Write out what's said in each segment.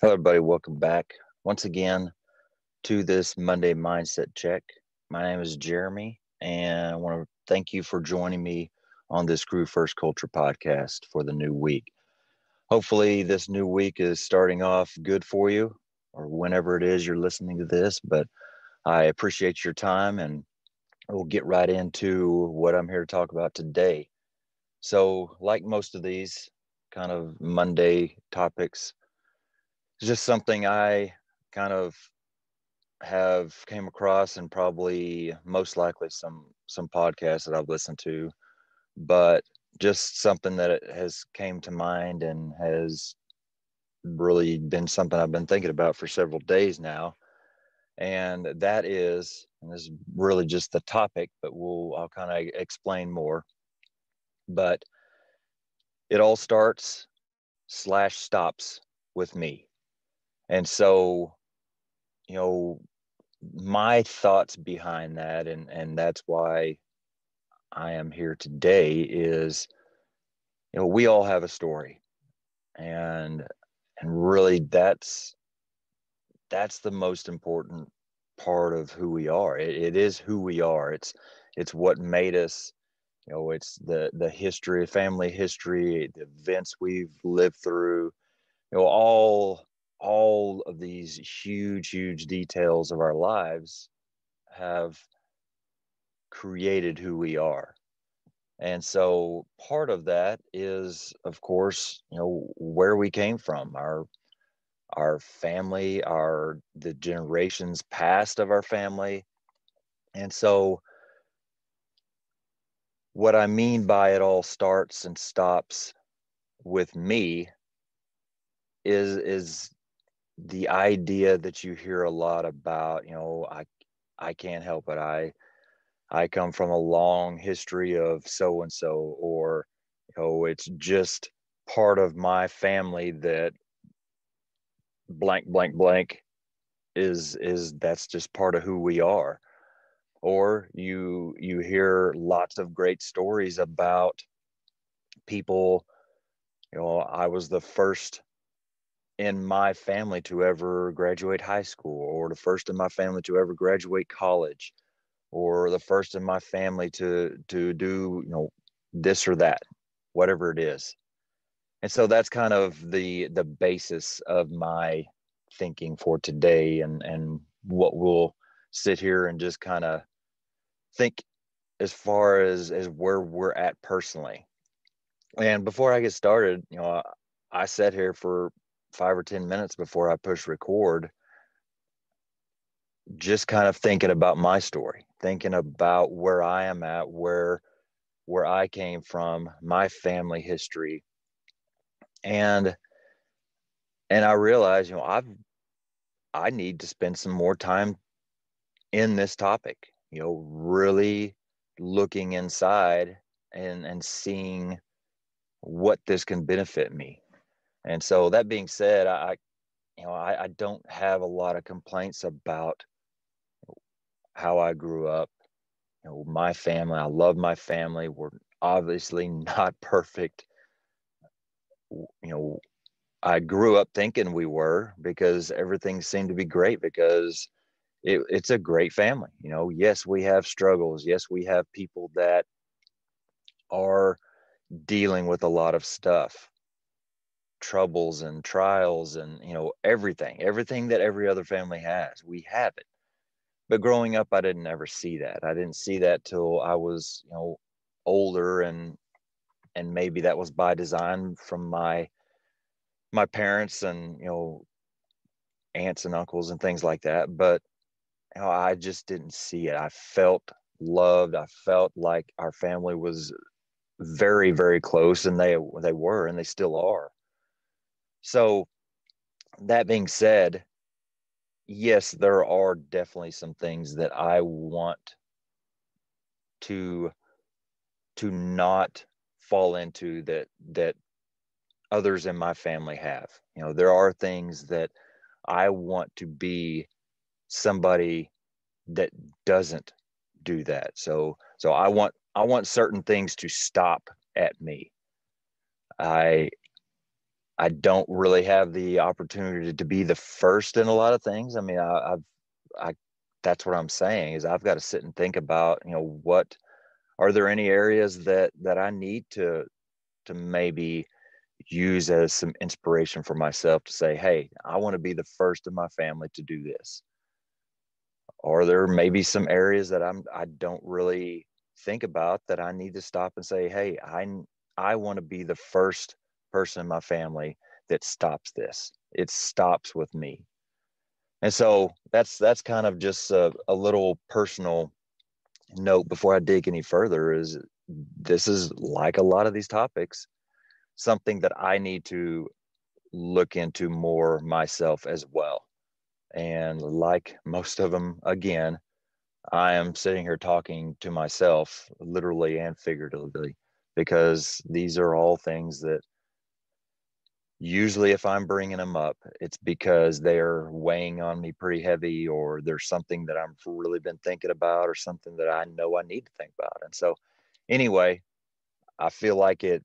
Hello, everybody. Welcome back once again to this Monday Mindset Check. My name is Jeremy, and I want to thank you for joining me on this Crew First Culture podcast for the new week. Hopefully, this new week is starting off good for you, or whenever it is you're listening to this. But I appreciate your time, and we'll get right into what I'm here to talk about today. So, like most of these kind of Monday topics, it's just something I kind of have came across and probably most likely some some podcasts that I've listened to, but just something that has came to mind and has really been something I've been thinking about for several days now. And that is, and this is really just the topic, but we'll I'll kind of explain more. But it all starts slash stops with me. And so, you know, my thoughts behind that, and and that's why I am here today is, you know, we all have a story, and and really that's that's the most important part of who we are. It, it is who we are. It's it's what made us. You know, it's the the history, family history, the events we've lived through. You know, all all of these huge, huge details of our lives have created who we are. And so part of that is, of course, you know, where we came from, our our family, our the generations past of our family. And so what I mean by it all starts and stops with me is is the idea that you hear a lot about, you know, I I can't help it. I I come from a long history of so and so, or you know, it's just part of my family that blank blank blank is is that's just part of who we are or you you hear lots of great stories about people you know i was the first in my family to ever graduate high school or the first in my family to ever graduate college or the first in my family to to do you know this or that whatever it is. And so that's kind of the the basis of my thinking for today and and what we'll sit here and just kind of think as far as as where we're at personally. And before i get started you know i sat here for five or 10 minutes before I push record, just kind of thinking about my story, thinking about where I am at, where where I came from, my family history. And and I realized, you know, I've I need to spend some more time in this topic, you know, really looking inside and and seeing what this can benefit me and so that being said, I, you know, I, I don't have a lot of complaints about how I grew up. You know, my family, I love my family. We're obviously not perfect. You know, I grew up thinking we were because everything seemed to be great because it, it's a great family. You know, yes, we have struggles. Yes, we have people that are dealing with a lot of stuff troubles and trials and you know everything everything that every other family has we have it. But growing up i didn't ever see that. I didn't see that till i was you know older and and maybe that was by design from my my parents and you know aunts and uncles and things like that. But you know i just didn't see it. I felt loved. I felt like our family was very very close and they they were and they still are so, that being said, yes, there are definitely some things that I want to to not fall into that that others in my family have. You know, there are things that I want to be somebody that doesn't do that. So so I want I want certain things to stop at me. I I don't really have the opportunity to be the first in a lot of things. I mean, I, I've, I, that's what I'm saying is I've got to sit and think about, you know, what are there any areas that that I need to to maybe use as some inspiration for myself to say, hey, I want to be the first in my family to do this. Or there may be some areas that I'm I don't really think about that I need to stop and say, hey, I I want to be the first person in my family that stops this. It stops with me. And so that's that's kind of just a, a little personal note before I dig any further is this is like a lot of these topics, something that I need to look into more myself as well. And like most of them, again, I am sitting here talking to myself, literally and figuratively, because these are all things that usually if i'm bringing them up it's because they're weighing on me pretty heavy or there's something that i've really been thinking about or something that i know i need to think about. And so anyway i feel like it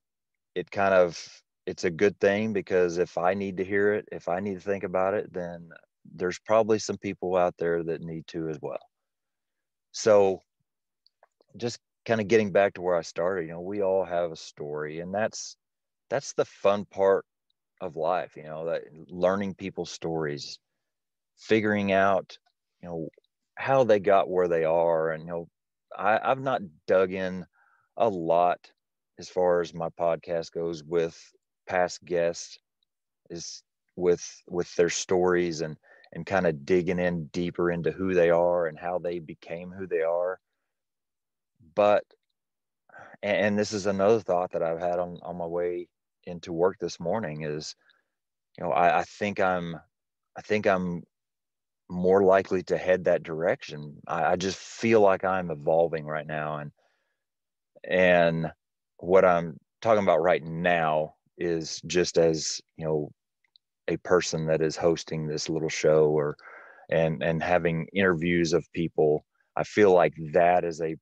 it kind of it's a good thing because if i need to hear it if i need to think about it then there's probably some people out there that need to as well. So just kind of getting back to where i started you know we all have a story and that's that's the fun part of life you know that learning people's stories figuring out you know how they got where they are. And you know I, i've not dug in a lot as far as my podcast goes with past guests is with with their stories and and kind of digging in deeper into who they are and how they became who they are. But and this is another thought that i've had on on my way into work this morning is you know I, I think i'm i think i'm more likely to head that direction. I, I just feel like i'm evolving right now. And and what i'm talking about right now is just as you know a person that is hosting this little show or and and having interviews of people i feel like that is a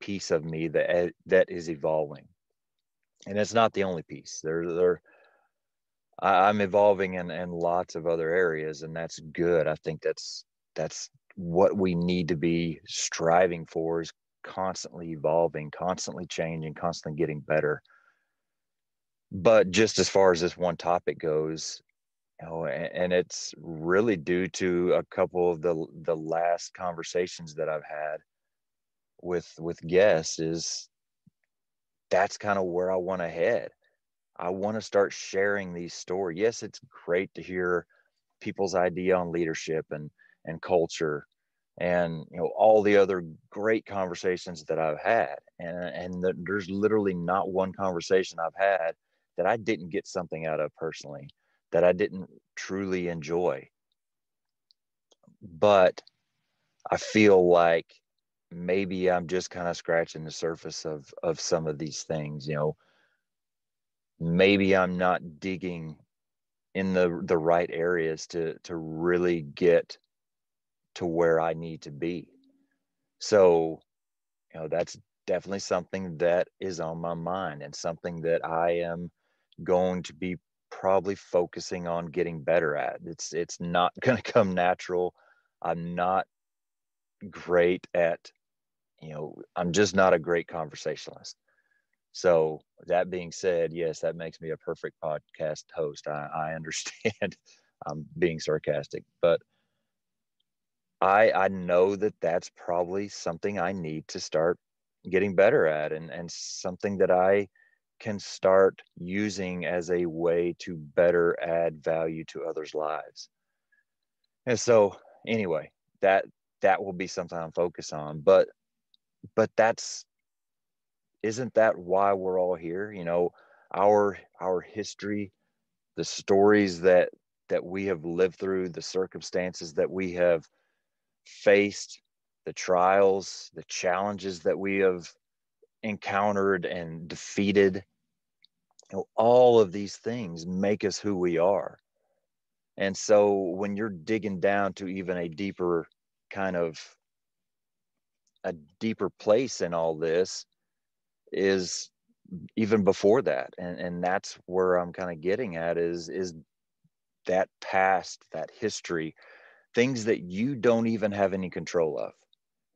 piece of me that that is evolving and it's not the only piece. There, there. I'm evolving in in lots of other areas, and that's good. I think that's that's what we need to be striving for is constantly evolving, constantly changing, constantly getting better. But just as far as this one topic goes, you know, and it's really due to a couple of the the last conversations that I've had with with guests is that's kind of where I want to head. I want to start sharing these stories. Yes, it's great to hear people's idea on leadership and and culture and you know all the other great conversations that I've had and and the, there's literally not one conversation I've had that I didn't get something out of personally that I didn't truly enjoy but I feel like maybe I'm just kind of scratching the surface of of some of these things, you know. Maybe I'm not digging in the the right areas to to really get to where I need to be. So, you know, that's definitely something that is on my mind and something that I am going to be probably focusing on getting better at. It's it's not going to come natural. I'm not great at you know, I'm just not a great conversationalist. So that being said, yes, that makes me a perfect podcast host. I, I understand I'm being sarcastic, but I I know that that's probably something I need to start getting better at and and something that I can start using as a way to better add value to others' lives. And so anyway, that that will be something I'm focused on. But but that's isn't that why we're all here? You know our our history the stories that that we have lived through the circumstances that we have faced the trials the challenges that we have encountered and defeated you know, all of these things make us who we are. And so when you're digging down to even a deeper kind of a deeper place in all this is even before that. And and that's where i'm kind of getting at is is that past that history things that you don't even have any control of.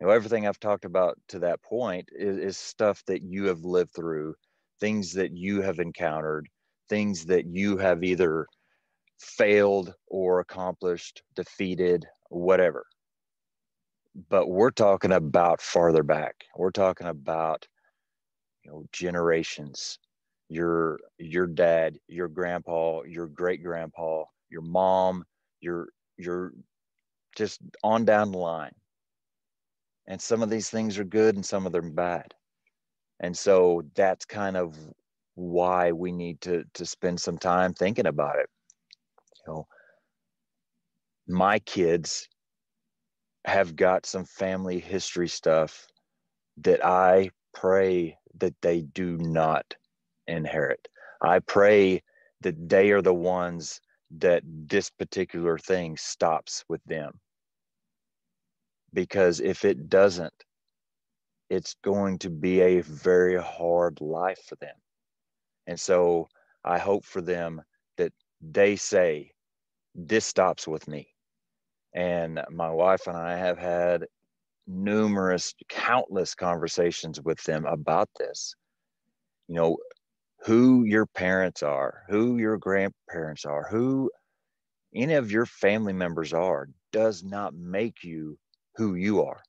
You know everything i've talked about to that point is, is stuff that you have lived through things that you have encountered things that you have either failed or accomplished defeated whatever but we're talking about farther back. We're talking about you know generations. Your your dad your grandpa your great grandpa your mom your your just on down the line. And some of these things are good and some of them bad. And so that's kind of why we need to to spend some time thinking about it. You know my kids have got some family history stuff that I pray that they do not inherit. I pray that they are the ones that this particular thing stops with them. Because if it doesn't, it's going to be a very hard life for them. And so I hope for them that they say, This stops with me. And my wife and I have had numerous, countless conversations with them about this. You know, who your parents are, who your grandparents are, who any of your family members are, does not make you who you are.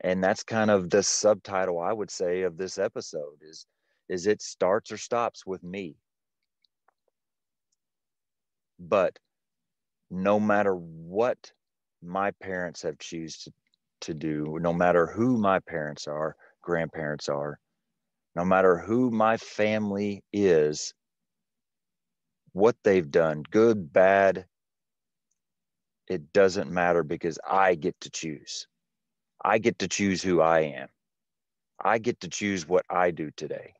And that's kind of the subtitle I would say of this episode is is it starts or stops with me. But no matter what my parents have choose to, to do, no matter who my parents are, grandparents are, no matter who my family is, what they've done, good, bad, it doesn't matter because I get to choose. I get to choose who I am. I get to choose what I do today.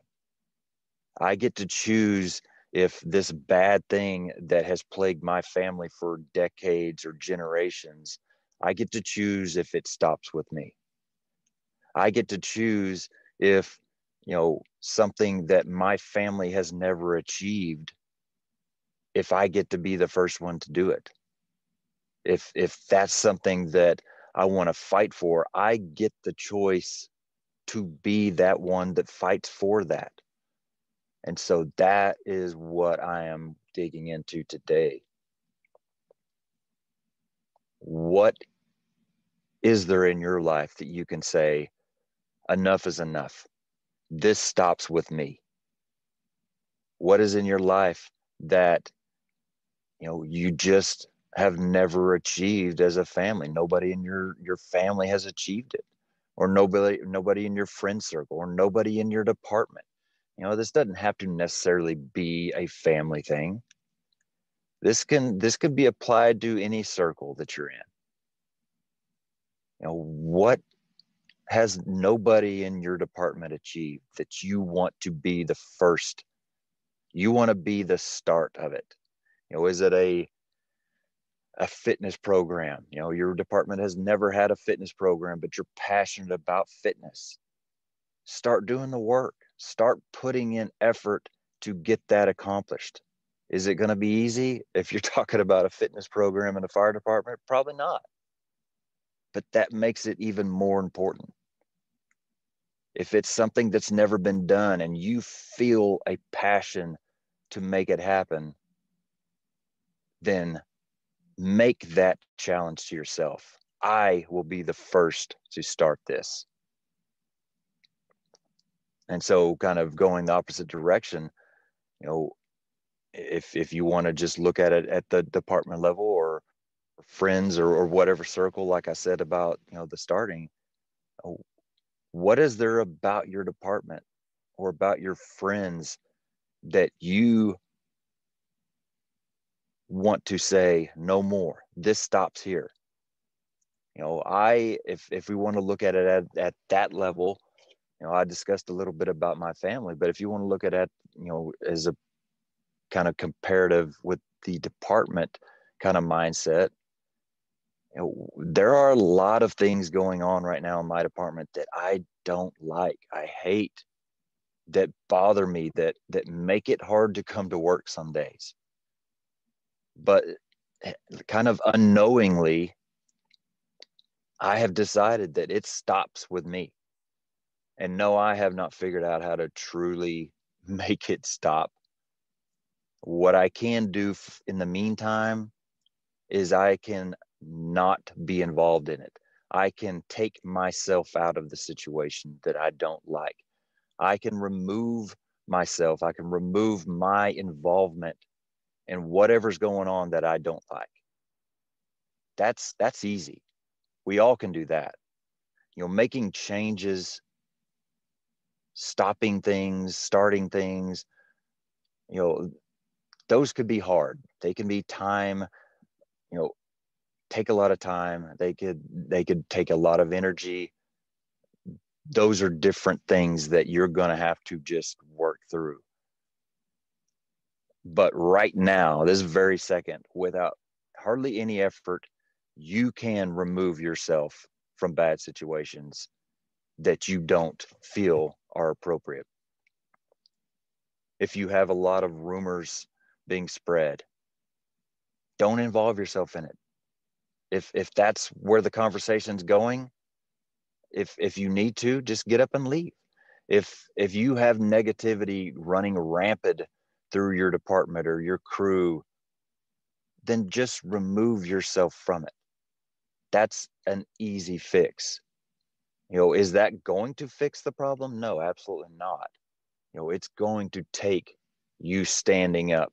I get to choose if this bad thing that has plagued my family for decades or generations, I get to choose if it stops with me. I get to choose if, you know, something that my family has never achieved, if I get to be the first one to do it. If if that's something that I want to fight for, I get the choice to be that one that fights for that. And so that is what I am digging into today. What is there in your life that you can say, enough is enough? This stops with me. What is in your life that you know you just have never achieved as a family? Nobody in your your family has achieved it, or nobody nobody in your friend circle, or nobody in your department you know, this doesn't have to necessarily be a family thing. This can this could be applied to any circle that you're in. You know, what has nobody in your department achieved that you want to be the first? You want to be the start of it. You know, is it a a fitness program? You know, your department has never had a fitness program, but you're passionate about fitness. Start doing the work start putting in effort to get that accomplished. Is it going to be easy if you're talking about a fitness program in a fire department? Probably not. But that makes it even more important. If it's something that's never been done and you feel a passion to make it happen, then make that challenge to yourself. I will be the first to start this and so kind of going the opposite direction you know if if you want to just look at it at the department level or friends or, or whatever circle like i said about you know the starting oh, what is there about your department or about your friends that you want to say no more. This stops here. You know i if if we want to look at it at, at that level you know i discussed a little bit about my family but if you want to look at it you know as a kind of comparative with the department kind of mindset you know there are a lot of things going on right now in my department that i don't like i hate that bother me that that make it hard to come to work some days. But eh, kind of unknowingly i have decided that it stops with me and no i have not figured out how to truly make it stop what i can do in the meantime is i can not be involved in it i can take myself out of the situation that i don't like I can remove myself, I can remove my involvement in whatever's going on that I don't like. That's that's easy. We all can do that. You know, making changes, stopping things, starting things, you know, those could be hard. They can be time, you know, take a lot of time. They could they could take a lot of energy those are different things that you're going to have to just work through. But right now, this very second, without hardly any effort, you can remove yourself from bad situations that you don't feel are appropriate. If you have a lot of rumors being spread, don't involve yourself in it. If if that's where the conversation's going, if if you need to just get up and leave if if you have negativity running rampant through your department or your crew then just remove yourself from it that's an easy fix you know is that going to fix the problem? No absolutely not. You know it's going to take you standing up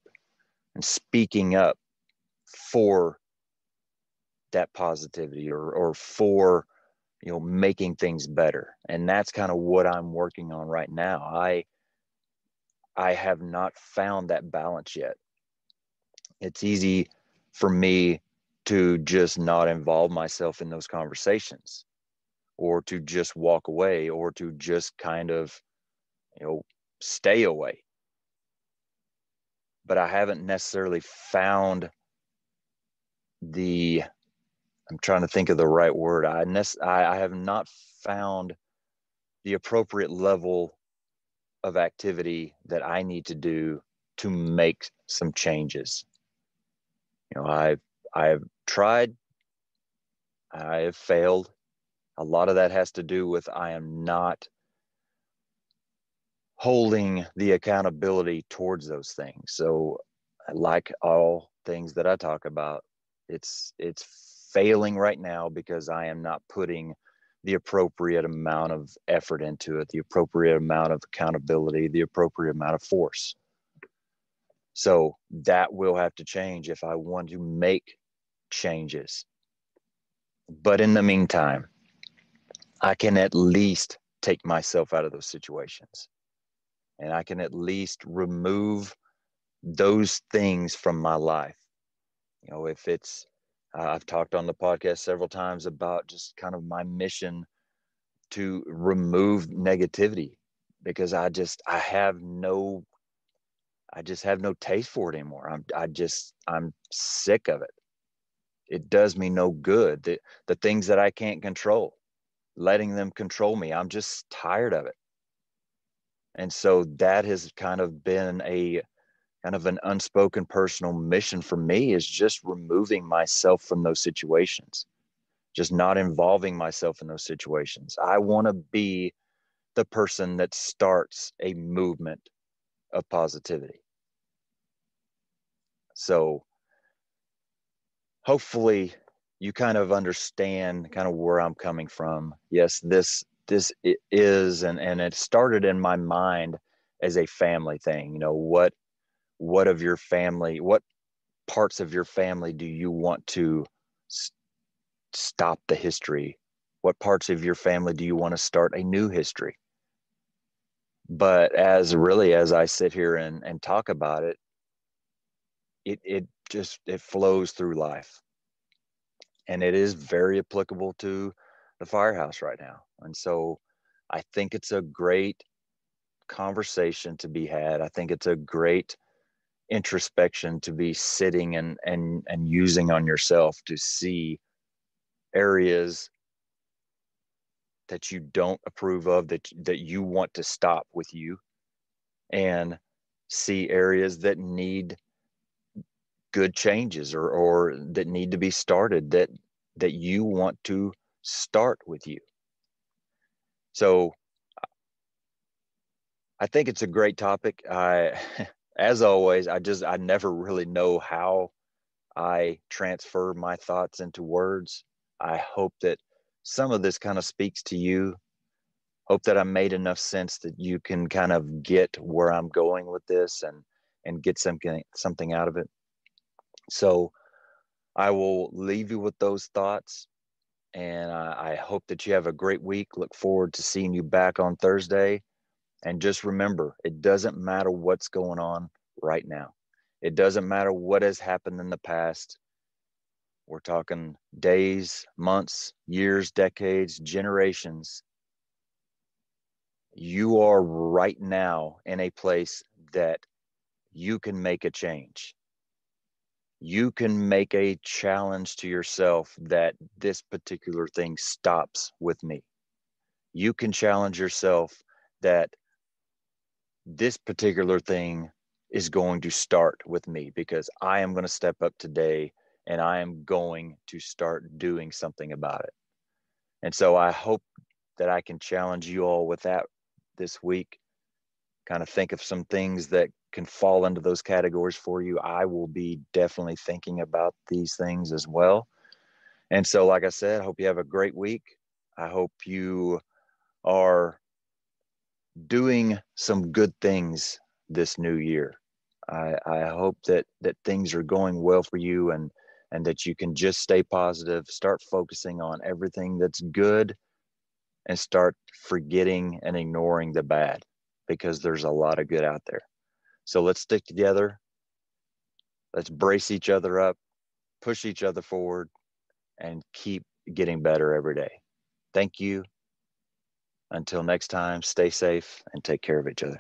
and speaking up for that positivity or or for you know making things better. And that's kind of what i'm working on right now. I i have not found that balance yet. It's easy for me to just not involve myself in those conversations or to just walk away or to just kind of you know stay away but i haven't necessarily found the I'm trying to think of the right word. I, I, I have not found the appropriate level of activity that I need to do to make some changes. You know, I've I've tried, I have failed. A lot of that has to do with I am not holding the accountability towards those things. So, like all things that I talk about, it's it's failing right now because I am not putting the appropriate amount of effort into it, the appropriate amount of accountability, the appropriate amount of force. So that will have to change if I want to make changes. But in the meantime, I can at least take myself out of those situations. And I can at least remove those things from my life. You know, if it's uh, I've talked on the podcast several times about just kind of my mission to remove negativity because I just I have no I just have no taste for it anymore. I'm I just I'm sick of it. It does me no good. The the things that I can't control, letting them control me. I'm just tired of it. And so that has kind of been a kind of an unspoken personal mission for me is just removing myself from those situations just not involving myself in those situations i want to be the person that starts a movement of positivity so hopefully you kind of understand kind of where i'm coming from. Yes this this is and and it started in my mind as a family thing you know what what of your family what parts of your family do you want to st- stop the history? What parts of your family do you want to start a new history? But as really as i sit here and, and talk about it it it just it flows through life and it is very applicable to the firehouse right now and so i think it's a great conversation to be had. I think it's a great introspection to be sitting and and and using on yourself to see areas that you don't approve of that that you want to stop with you and see areas that need good changes or or that need to be started that that you want to start with you. So i think it's a great topic. I as always i just i never really know how i transfer my thoughts into words. I hope that some of this kind of speaks to you. Hope that i made enough sense that you can kind of get where i'm going with this and and get something something out of it so I will leave you with those thoughts. And I, I hope that you have a great week. Look forward to seeing you back on Thursday. And just remember, it doesn't matter what's going on right now. It doesn't matter what has happened in the past. We're talking days, months, years, decades, generations. You are right now in a place that you can make a change you can make a challenge to yourself that this particular thing stops with me. You can challenge yourself that this particular thing is going to start with me because I am going to step up today and I am going to start doing something about it. And so I hope that I can challenge you all with that this week. Kind of think of some things that can fall into those categories for you, I will be definitely thinking about these things as well. And so, like I said, I hope you have a great week. I hope you are doing some good things this new year. I, I hope that that things are going well for you and and that you can just stay positive, start focusing on everything that's good and start forgetting and ignoring the bad because there's a lot of good out there. So let's stick together. Let's brace each other up, push each other forward, and keep getting better every day. Thank you. Until next time, stay safe and take care of each other.